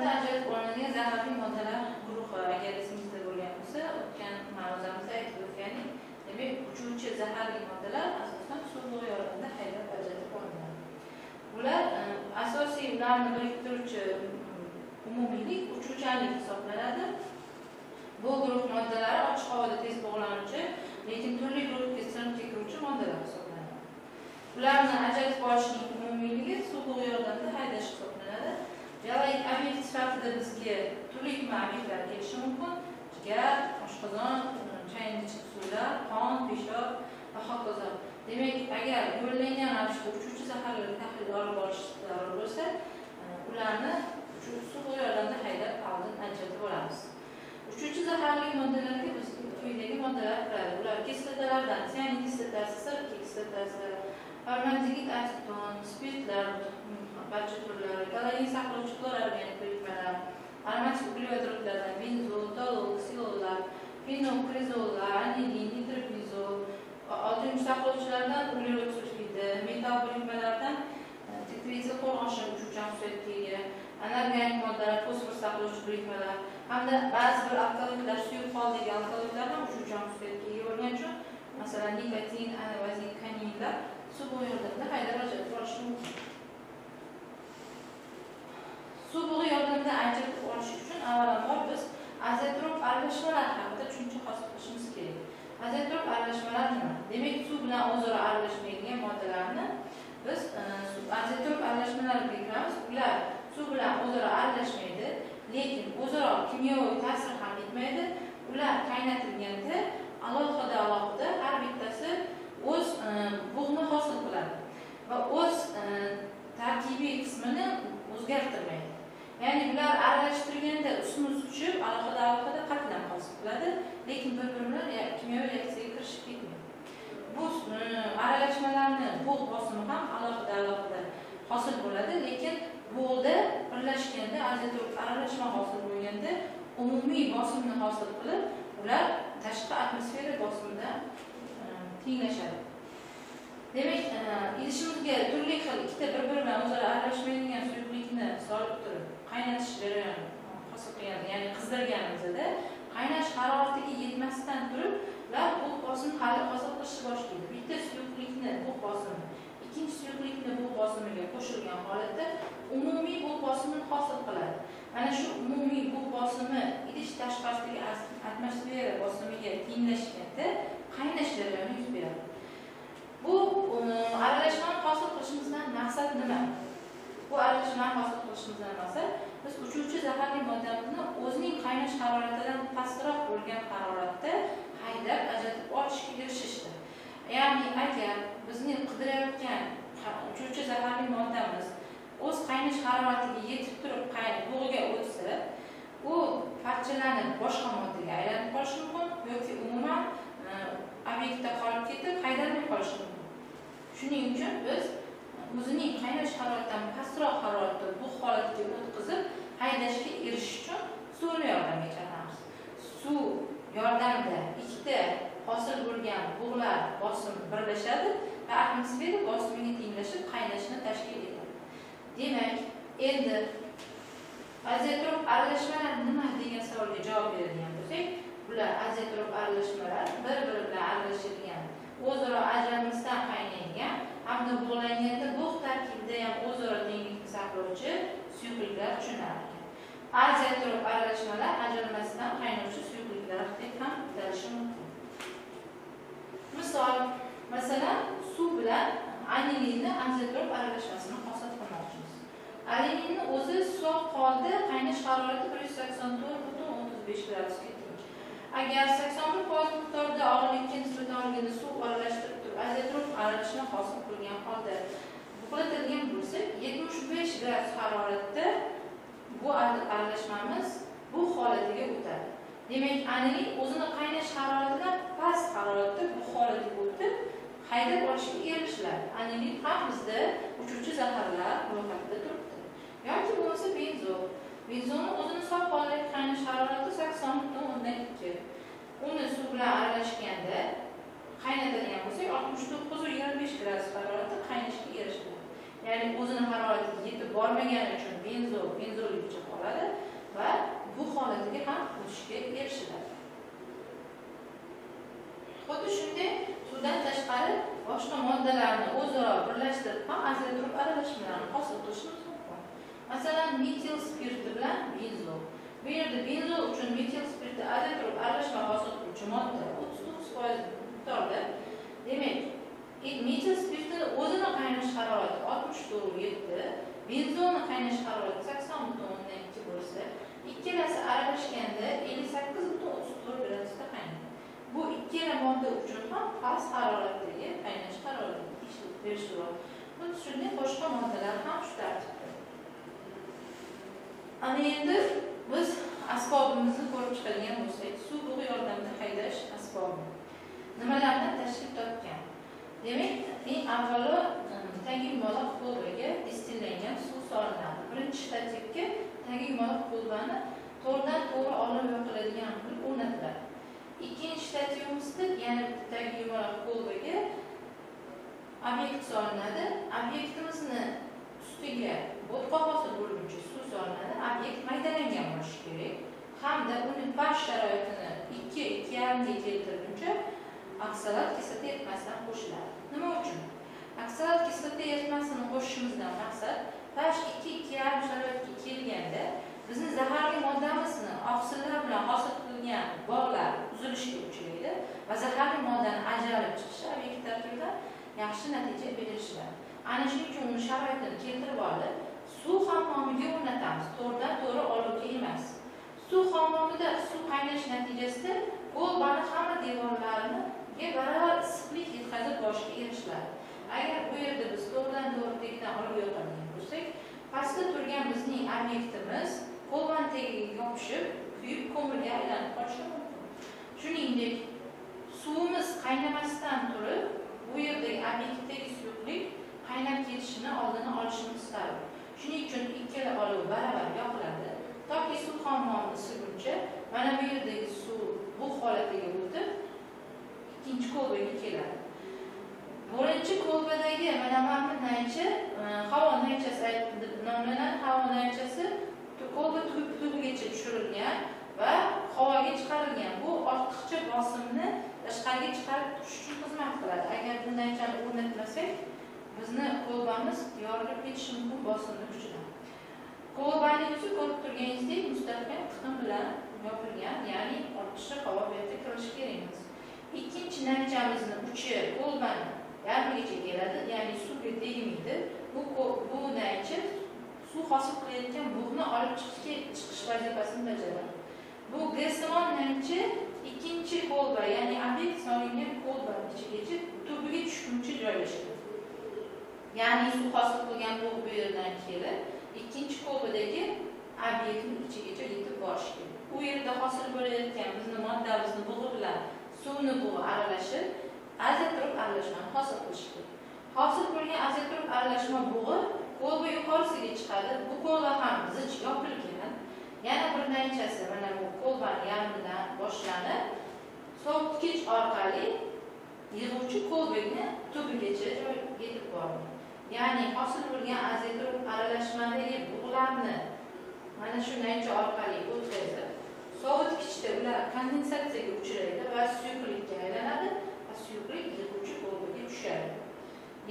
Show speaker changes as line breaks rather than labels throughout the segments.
bug'i ajoyib ajratib zaharli moddalar guruhi agar esingizda bo'lgan bo'lsa o'tgan ma'ruzamizda aytib o'tganik demak uchuvchi zaharli moddalar asosan suv yordamida haydab ajratib olinadi bular e, asosiy ularni biriktiruvchi umumiylik uchuvchanlik hisoblanadi. Bu guruh moddalari ochiq havoda tez bog'lanuvchi, lekin turli guruhga sinib kiruvchi moddalar hisoblanadi. Ularni ajratib olishning umumiyligi suv yordamida haydash hisoblanadi biologik obyekt sifatida bizga turli tuman obyektlar kelishi mumkin jigar oshqozon chayni ichki suvlar qon peshob va hokazo demak agar yo'llangan ravishda uchuvchi zaharlarni tahlil olib borish zarur bo'lsa e, ularni suv yordamida haydab oldin ajratib olamiz uchuvchi zaharli moddalarga biz quyidagi moddalar kiradi ular kislotalardan sianin kislotasi sirka kislotasi formaldegid aseton spirtlar barcha turlari kalorin saqlovchi xlororganik birikmalar aromatik uglevodorodlardan benzol tolol ksilollar fenokrizollar anilin nitropizol oltin saqlovchilardan uglerod sulfidi metal birikmalardan titrizil oshib uchuvchan xususiyatga anorganik moddalar fosfor saqlovchi birikmalar hamda ba'zi bir alkaloidlar suyuq holdagi alkaloidlar ham uchuvchan xususiyatga ega bo'lgani uchun masalan nikotin anavazin kaninlar suv yordamida haydab ajratib olish mumkin suv bug'i yordamida ajratib olish uchun avvalambor biz azotrop aralashmalar haqida tushuncha hosil qilishimiz kerak Azotrop aralashmalar nima demak suv bilan o'zaro aralashmaydigan moddalarni biz azotrop aralashmalar deb kiramiz ular suv bilan o'zaro aralashmaydi lekin o'zaro kimyoviy ta'sir ham etmaydi ular qaynatilganda alohida alohida har bittasi o'z bug'ni hosil qiladi va o'z tarkibiy qismini o'zgartirmaydi ya'ni ular aralashtirganda ustma ust tushib alohida alohida qatlam hosil qiladi lekin bir biri bilan kimyoviy reaksiyaga kirishib ketmaydi. Bu hmm, aralashmalarni bug' bosimi ham alohida alohida hosil bo'ladi lekin bug'da birlashganda azeotrop aralashma hosil bo'lganda umumiy bosimni hosil qilib ular tashqi atmosfera bosimidan hmm, tenglashadi. Idishimizga turli xil ikkita bir biri bilan o'zaro aralashmaydigan suyuqlikni solib turib qaynatish jarayoni hosil qilgan ya'ni qizdirganimizda qaynash haroratiga yetmasdan turib ular bu bosimni hali hosil qilishni boshlaydi. Bitta suyuqlikni bu bosimi ikkinchi suyuqlikni bu bosimiga qo'shilgan holatda umumiy bu bosimini hosil qiladi. Mana shu umumiy bu bosimi idish tashqarisidagi atmosfera bosimiga tenglashganda qaynash jarayoni yuz beradi. Bu aralashmani hosil qilishimizdan maqsad nima? Bu aralashmani hosil qilishimizdan maqsad biz uchuvchi zaharli moddamizni o'zining qaynash haroratidan pastroq bo'lgan haroratda haydab ajratib olishga erishishdir ya'ni agar bizning qidirayotgan uchuvchi zaharli moddamiz o'z qaynash haroratiga yetib turib bug'iga o'tsa u parchalanib boshqa moddaga aylanib qolishi mumkin yoki umuman obyektda qolib ketib haydalmay qolishi mumkin. Shuning uchun biz o'zining qaynash haroratidan pastroq haroratda bu holatga o'tkazib haydashga erishish uchun suvni yordamga chaqiramiz. Suv yordamida ikkita hosil bo'lgan bug'lar bosim birlashadi va atmosfera bosimiga tenglashib qaynashni tashkil etadi. Demak endi azeotrop aralashmalar nima degan savolga javob beradigan bo'lsak ular azeotrop aralashmalar bir biri bilan aralashadigan o'zaro ajralmasdan qaynaydigan hamda bug'langanda bug' tarkibida ham o'zaro tenglikni saqlovchi suyuqliklar tushunar ekan azeotrop aralashmalar ajralmasdan qaynovchi suyuqliklar deb ham atalishi mumkin. Misol masalan suv bilan anilinni azeotrop aralashmasini hosil qilmoqchimiz. Alininni o'zi sof holda qaynash harorati bir yuz sakson to'rt butun o'ttiz besh gradusga agar sakson bir foiz miqdorda og'irlikka nisbatan olganda suv aralashtirib turib azeotrop aralashma hosil qilgan holda buxlatadigan bo'lsak yetmish besh gradus haroratda bu aralashmamiz bu holatiga o'tadi. Demak anilin o'zini qaynash haroratidan past haroratda bu holatiga o'tib haydab olishga erishiladi. Anilin ham bizda uchuvchi zaharlar ro'yxatida turibdi. Yoki bo'lmasa benzol. Benzolni o'zini sof holatdagi qaynash harorati uni suv bilan aralashganda qaynatadigan bo'lsak oltmish to'qqiz yigirma besh gradus haroratda qaynashga erishadi ya'ni o'zini haroratiga yetib bormagani uchun benzol benzolligicha qoladi va bu holatiga ham o'tishga erishiladi xuddi shunday suvdan tashqari boshqa moddalarni o'zaro birlashtirib ham ajratib aralashmalarini hosil qilishimiz mumkin. Masalan metil spirti bilan benzol. Bu yerda benzol uchun metil spirti azotrop aralashma hosil qiluvchi modda o'ttiz to'qqiz foiz miqdorda demak metil spirtini o'zini qaynash harorati oltmish to'rt yetti benzolni qaynash harorati sakson butun o'ndan ikki bo'lsa ikkalasi aralashganda ellik sakkiz butun o'ttiz to'rt gradusda qaynaydi bu ikkala modda uchun ham past haroratdagi qaynash harorati berishadi xuddi shunday boshqa moddalar ham shu tartibda. Ana endi biz asbobimizni ko'rib chiqadigan bo'lsak suv bug' yordamida haydash asbobi nimalardan tashkil topgan? Demak eng avvalo tagi yumaloq kolbaga distillangan suv solinadi. Birinchi shtativga tagi yumaloq kolbani to'g'ridan to'g'ri olib yoqiladigan qilib o'rnatiladi. Ikkinchi shtativimizda yana bitta tagi yumaloq kolbaga obyekt solinadi. Obyektimizni ustiga bot qog'ozi bo'lguncha suv obyekt maydalangan bo'lishi kerak. Hamda uni past sharoitini ikki ikki yarimga keltirguncha oksalat kislota eritmasidan qo'shiladi. Nima uchun? Oksalat kislota eritmasini qo'shishimizdan maqsad past ikki ikki yarim sharoitga kelganda bizni zaharli moddamizni oqsillar bilan hosil qilingan bog'lar uzilishga uchraydi va zaharli moddani ajralib chiqishi obyekt tarkibida yaxshi natija berishadi ana shuning uchun uni sharoitini keltirib olib suv hammomiga o'rnatamiz. To'g'ridan to'g'ri oluvchi emas. Suv hammomida suv qaynash natijasida kolbani hamma devorlariga baravar issiqlik yetkazib borishga erishiladi. Agar bu yerda biz to'g'ridan to'g'ri tekdan olib yoqadigan bo'lsak pastda turgan bizning obyektimiz kolbani tagiga yopishib kuyib ko'mirga aylanib qolishi mumkin. Shuningdek suvimiz qaynamasdan turib bu yerdagi obyektdagi suyuqlik qaynab ketishini oldini shuning uchun ikkala olov baravar yoqiladi. Toki suv hammomni isiguncha mana bu yerdagi suv bu holatiga o'tib ikkinchi kolbaga keladi. Birinchi kolbadagi mana mana bu naycha e, havo naychasi deb nomlanadi havo naychasi kolba tubigacha tushirilgan va havoga chiqarilgan. Bu ortiqcha bosimni tashqariga chiqarib turish uchun xizmat qiladi. Agar bu naychani o'rnatmasak bizni qo'lbamiz yorilib ketishi mumkin bosimni kuchidan. Kolbaning yuzi ko'rib turganingizdek mustahkam tiqin bilan yopilgan ya'ni ortiqcha havo bu yerda kirishi kerak emas. Ikkinchi naychamizni uchi kolbani yarmigacha keladi ya'ni suvga tegmaydi. Bu bu naycha suv hosil qilayotgan bug'ni olib chiqishga chiqish vazifasini bajaradi. Bu gesimon naycha ikkinchi qo'lba ya'ni obyekt solingan kolba ichigacha tubiga tushguncha joylashgan ya'ni suv hosil qilgan bug' bu yerdan kelib ikkinchi kolbadagi obyektni ichigacha yetib borishi kerak u yerda hosil bo'layotgan bizni moddamizni bug'i bilan suvni bug'i aralashib azotrop aralashmani hosil qilishi kerak hosil bo'lgan azotrop aralashma bug'i kolba yuqorisiga chiqadi bu kolba ham zich yopilgan yana bir naychasi mana bu kolbani yarmidan boshlanib sovutgich orqali yig'uvchi kolbani tubigacha yetib boradi ya'ni hosil bo'lgan azotrop aralashmadagi bug'larni mana shu naycha orqali o'tkazib sovutgichda ular kondensatsiyaga uchraydi va suyuqlikka aylanadi va suyuqlik yig'uvchi kolbaga tushadi.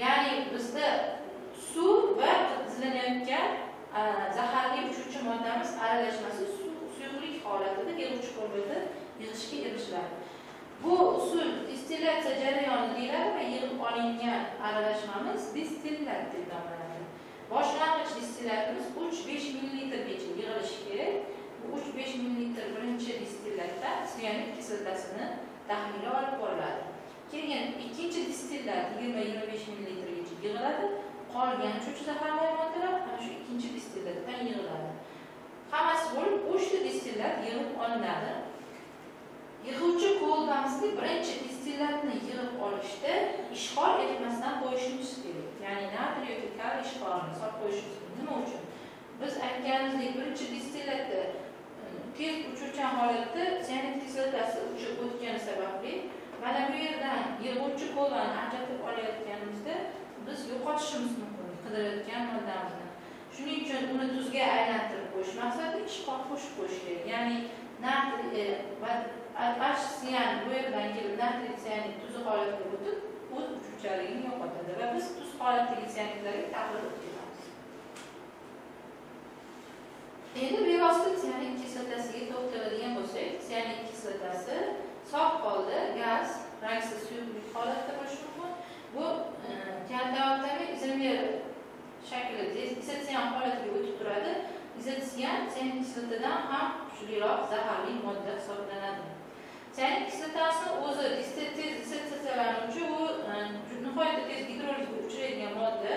Ya'ni bizda suv va qizlanayotgan zaharli uchuvchi moddamiz aralashmasi suyuqlik holatida yig'uvchi kolbada yig'ishga erishiladi. Bu usul distillatsiya jarayoni deyiladi va yig'ib olingan aralashmamiz distillat deb nomlanadi. Boshlang'ich distillatimiz 3-5 ml pechin yig'ilishi kerak. Bu 3-5 ml birinchi distillatda suyanib kislotasini tahlili olib boriladi. Keyin ikkinchi distillat 20-25 ml gacha yig'iladi. Qolgan uchuvchi zaharli moddalar ana shu ikkinchi distillatdan yig'iladi. Hammasi bo'lib uchta distillat yig'ib olinadi. Yig'uvchi kolbamizni birinchi distillatni yig'ib olishda ishg'ol etmasdan qo'yishimiz kerak. Ya'ni natriy yoki kaliy ishg'olini solib qo'yishimiz kerak. Nima uchun? Biz aytganimizdek birinchi distillatda tez uchuvchan holatda sianid kislotasi uchib o'tgani sababli mana bu yerdan yig'uvchi kolani ajratib olayotganimizda biz yo'qotishimiz mumkin qidirayotgan moddamizni. Shuning uchun uni tuzga aylantirib qo'yish maqsadida ishqor qo'shib qo'yish kerak. Ya'ni natriy e, va siyan bu yerdan natriy siyanid tuzi holatiga o'tib o'z uchuvchanligini yo'qotadi va biz tuz holatdagi siyanidlarga tahlil o'tkazamiz endi bevosita siyanik kislotasiga to'xtaladigan bo'lsak siyanik kislotasi sof holda gaz rangsiz suyuqlik holatda bo'lishi mumkin. Bu e, kaltavatdagi izomer shakli izotsion holatiga o'tib turadi. Izotsion siyanik kislotadan ham kuchliroq zaharli modda hisoblanadi. Siyanik kislotasi o'zi tez dissotsiatsiyalanuvchi u e, nihoyatda tez gidrolizga uchraydigan modda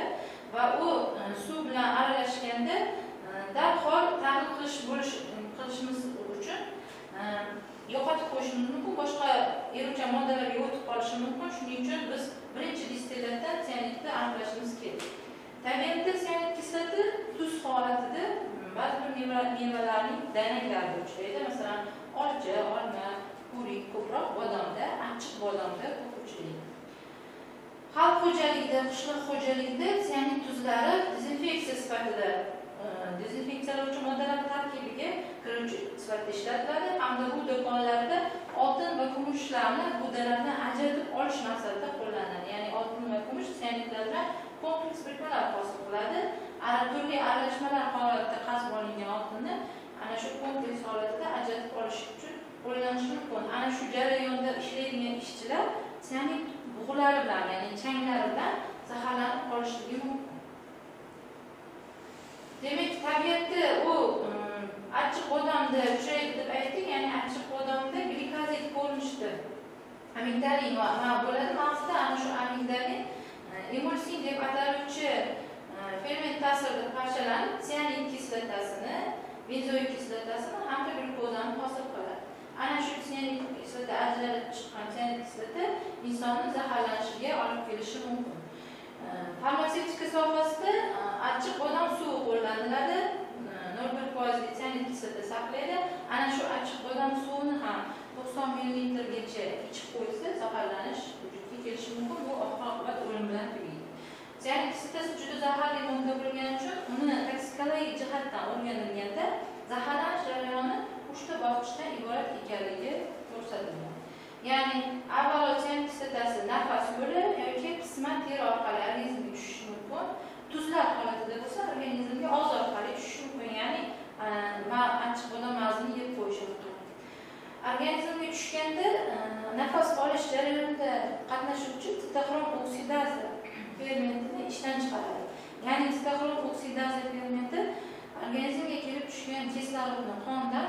va u e, suv bilan aralashganda e, darhol tahlil qilish bo'lish qilishimiz uchun yo'qotib qo'yishimiz mumkin boshqa eruvchan moddalarga o'tib qolishi mumkin. Shuning uchun biz birinchi distillatdan siyanidni aniqlashimiz kerak. Tabiatda siyanid kislota tuz holatida ba'zi bir mevalarning danaklarida uchraydi. Masalan olcha olma kurik ko'proq bodomda achchiq bodomda ko'p uchraydi xalq xo'jaligida qishloq xo'jaligida sianin tuzlari dezinfeksiya sifatida e, dezinfeksiyalovchi moddalar tarkibiga kiruvchi sifatida ishlatiladi. Hamda bu do'konlarda oltin va kumushlarni buddalardan ajratib olish maqsadida qo'llanadi ya'ni oltin va kumush siyanidlar bilan kompleks birikmalar hosil qiladi. Turli aralashmalar holatida qazib olingan oltinni ana shu kompleks holatida ajratib olish uchun qo'llanishi mumkin ana shu jarayonda ishlaydigan ishchilar siyanid bug'lari bilan ya'ni changlari bilan zaharlanib qolishligi mumkin. Demak tabiatda u mm, achchiq bodomda uchraydi deb aytdik ya'ni achchiq bodomda glikozid ko'rinishda amigdalin bo'ladi mag'zda ana shu amigdalin e, emulsin deb ataluvchi e, ferment ta'sirida parchalanib sianin kislotasini benzoik kislotasini hamda glyukozani hosil ana shu sianin kislota ajralib chiqqan sianin kislota insonni zaharlanishiga olib kelishi mumkin. Farmatsevtika sohasida e, achchiq bodom suvi qo'llaniladi. Nol bir foizli sianin kislota saqlaydi. Ana shu achchiq bodom suvini ham to'qson millilitrgacha ichib qo'ysa zaharlanish vujudga kelishi mumkin. Bu oxir oqibat o'lim bilan tugaydi. Sianin kislotasi juda zaharli modda bo'lgani uchun uni toksikologik jihatdan o'rganilganda zaharlanish jarayoni uchta bosqichdan iborat ekanligi ko'rsatilgan. Ya'ni avvalo sianin kislotasi nafas yo'li yoki qisman teri orqali organizmga tushishi mumkin. Tuzlar holatida bo'lsa organizmga og'iz orqali tushishi mumkin ya'ni e, achchiq bodom mag'zini yeb qo'yishi mumkin. Organizmga tushganda e, nafas olish jarayonida qatnashuvchi sitoxrom oksidaza fermentini ishdan chiqaradi. Ya'ni sitoxrom oksidaza fermenti organizmga kelib tushgan kislorodni qondan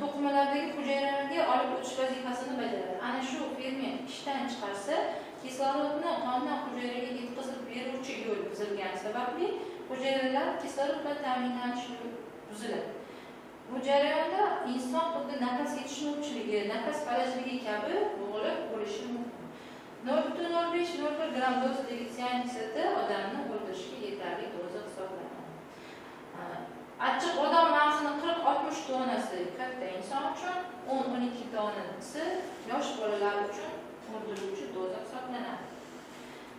to'qimalardagi hujayralarga olib o'tish vazifasini bajaradi ana shu ferment ishdan chiqarsa kislorodni qondan hujayraga yetkazib beruvchi yo'l buzilgani sababli hujayralar kislorod bilan ta'minlanish buziladi. Bu jarayonda inson xuddi nafas yetishmovchiligi nafas falajligi kabi bo'g'ilib bo'lishi mumkin. Nol butun nol besh nol bir gramm dozadagi sian kislota odamni o'ldirishga yetarli doza achchiq odam mag'zini qirq oltmish donasi katta inson uchun o'n o'n ikki donasi yosh bolalar uchun o'ldiruvchi doza hisoblanadi.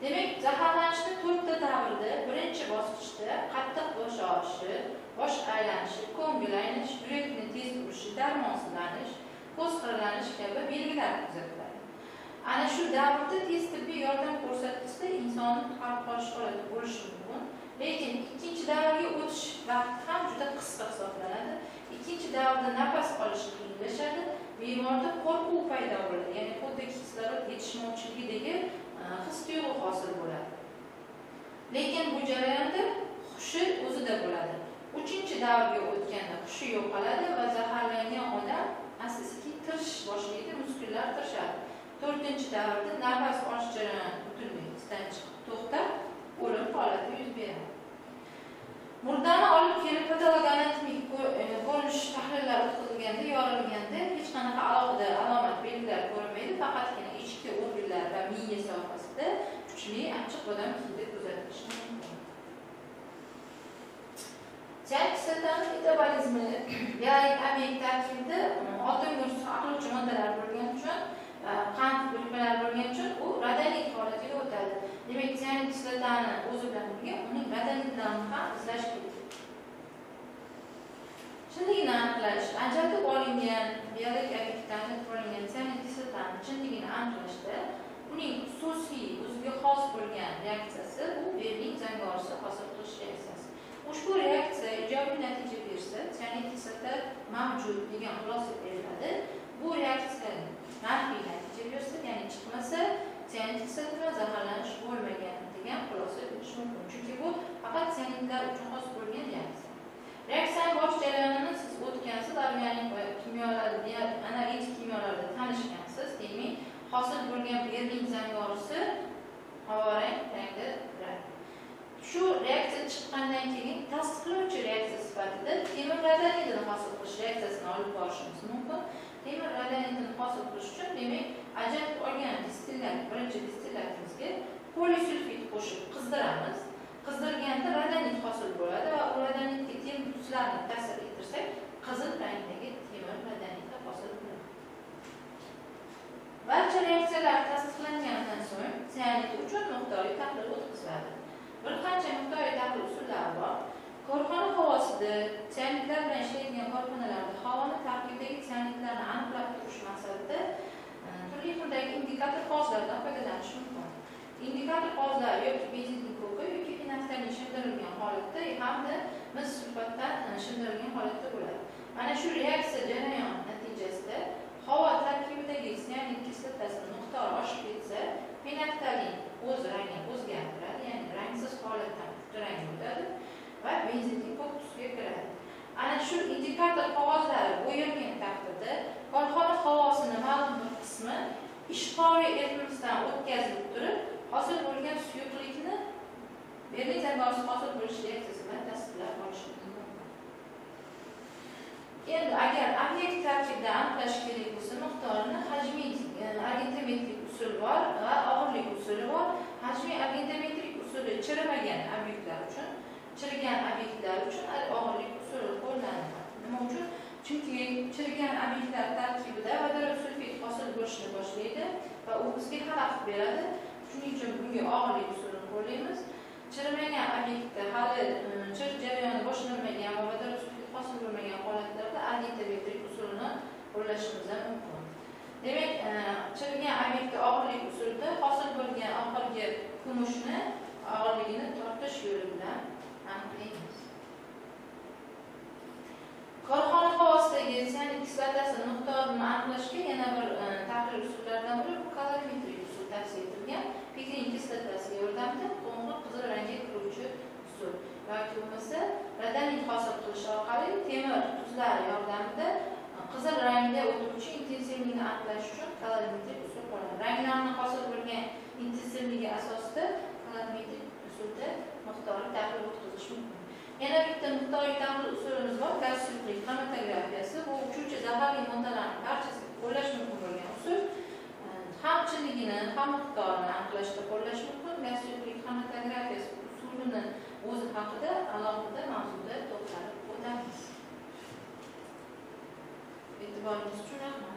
Demak zaharlanishni to'rtta davrda birinchi bosqichda qattiq bosh og'rishi bosh aylanishi ko'ngil aynish yurakni tez urishi darmonsizlanish ko'z xiralanish kabi belgilar kuzatiladi. Ana shu davrda tez tibbiy yordam ko'rsatilsa insonni qutqarib qolish holati bo'lishi mumkin. Lekin ikkinchi davrga o'tish vaqti ham juda qisqa hisoblanadi. Ikkinchi davrda nafas olish qiyinlashadi. Bemorda qo'rquv paydo bo'ladi. Ya'ni xuddi kislorod yetishmovchiligidagi e, his tuyg'u hosil bo'ladi. Lekin bu jarayonda hushi o'zida bo'ladi. Uchinchi davrga o'tganda hushi yo'qoladi va zaharlangan odam asta sekin tirishish boshlaydi muskullar tirishadi. To'rtinchi davrda nafas olish jarayoni butunlay izdan chiqib to'xtab holati yuz beradi. Murdani olib kelib patologoanatomik e, ko'rinish tahlillar o'tkazilganda yorilganda hech qanaqa alohida alomat belgilar ko'rinmaydi faqatgina ichki organlar va miya sohasida kuchli achchiq bodom hidi kuzatilishi mumkin. Chang kislotani metabolizmi ya'ni ob'ekt tarkibida oltin go'sht saqlovchi moddalar bo'lgani uchun e, qand birikmalari bo'lgani uchun u radonit holatiga o'tadi demak siani kislotani o'zi uning birga uni rodolitlarini ham izlash kerak chinligini aniqlash ajratib olingan biologik obyektdan qilingan siani kislotani chinligini aniqlashda uning xususiy o'ziga xos bo'lgan reaksiyasi bu berlin zangorisi hosil qilish reaksiyasi ushbu reaksiya ijobiy natija bersa sianit mavjud degan xulosa beriladi bu reaksiya harbiy natija bersa ya'ni chiqmasa sionit kislota zaharlanish bo'lmagan degan xulosa berish mumkin. Chunki bu faqat sionitlar uchun xos bo'lgan reaksiya reaksiyani bosh jarayonini siz o'tgansiz organik va kimyolarda analitik kimyolarda tanishgansiz demak hosil bo'lgan berling zangorisi havorang rangda turadi shu reaksiya chiqqandan keyin tasdiqlovchi reaksiya sifatida temir radonidini hosil qilish reaksiyasini olib borishimiz mumkin. Temir radonidini hosil qilish uchun demak ajratib olgan distillat birinchi distillatimizga polisulfit qo'shib qizdiramiz. Qizdirganda radonit hosil bo'ladi va u radonitga temir tuslarni ta'sir ettirsak qizil rangdagi temir radonit hosil bo'ladi. Barcha reaksiyalar tasdiqlangandan so'ng sionit uchun miqdoriy tahlil o'tkaziladi bir qancha miqdoriy tahlil usullari bor korxona havosida sionitlar bilan ishlaydigan korxonalarda havoni tarkibidagi sionitlarni aniqlab turish maqsadida e, turli xildagi indikator qog'ozlardan foydalanish mumkin indikator qog'ozlar yoki benzinning ko'ki yoki naftalin shimdirilgan holatda hamda mis sulfatdan shimdirilgan holatda bo'ladi mana shu reaksiya jarayoni natijasida havo tarkibidagi sianin kislotasi miqdori oshib ketsa fenaftalin o'z rangini o'zgartiradi ya'ni rangsiz holatdan pushtirang o'tadi va benzinning ko'k tusga kiradi ana shu indikator ishqoriy erimizdan o'tkazilib turib hosil bo'lgan suyuqlikni berilgan zangorisi hosil bo'lish reaksiyasida bilan tasdiqlab olish endi agar obyekt tarkibida aniqlash kerak bo'lsa miqdorini hajmiy e, argentometrik usul bor va og'irlik usuli bor. Hajmiy argentometrik usuli chirimagan obyektlar uchun chirigan obyektlar uchun og'irlik usuli qo'llaniladi nima uchun? Chunki chirigan obyektlar tarkibida vodorod sulfid hosil bo'lishni boshlaydi va u bizga xalaqit beradi. Shuning uchun bunga og'irlik usulini qo'llaymiz chirimagan obyektda hali chirish jarayoni boshlanmagan va vodorod sulfid hosil bo'lmagan holatlarda argentometrik usulini qo'llashimiz ham mumkin. Demak chirigan obyektda og'irlik usulida hosil bo'lgan oxirgi kumushni og'irligini tortish yo'li bilan aniqlaymiz. Korxona havosidagi sionit kislotasi miqdorini aniqlashga yana bir e, tahlil usullaridan biri bu kalorimetrik usul tavsiya etilgan pikrin kislotasi yordamida qo'ng'ir qizil rangga kiruvchi usul. Yoki bo'lmasa radonit hosil qilish orqali temir tuzlar yordamida e, qizil rangda o'tuvchi intensivlikni aniqlash uchun kalorimetrik usul bo'ladi ranglarni hosil bo'lgan intensivligi asosida kalorimetrik usulda miqdoriy tahlil o'tkazish mumkin. Yana bitta miqdoriy tahlil usulimiz bor gaz suyuqlik xromatografiyasi bu uchuvchi zaharli moddalarni barchasiga qo'llash mumkin bo'lgan usul. Ehm, ham chinligini ham miqdorini aniqlashda qo'llash mumkin. Gaz suyuqlik xromatografiyasi usulini o'zi haqida alohida mavzuda to'xtalib o'tamiz. E'tiboringiz uchun rahmat.